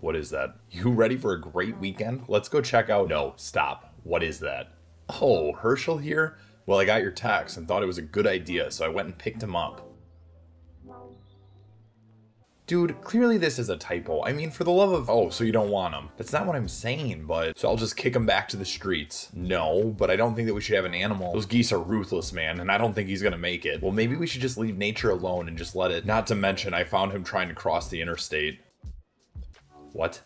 What is that? You ready for a great weekend? Let's go check out. No, stop. What is that? Oh, Herschel here? Well, I got your text and thought it was a good idea, so I went and picked him up. Dude, clearly this is a typo. I mean, for the love of... Oh, so you don't want him. That's not what I'm saying, but... So I'll just kick him back to the streets. No, but I don't think that we should have an animal. Those geese are ruthless, man, and I don't think he's gonna make it. Well, maybe we should just leave nature alone and just let it... Not to mention, I found him trying to cross the interstate. What?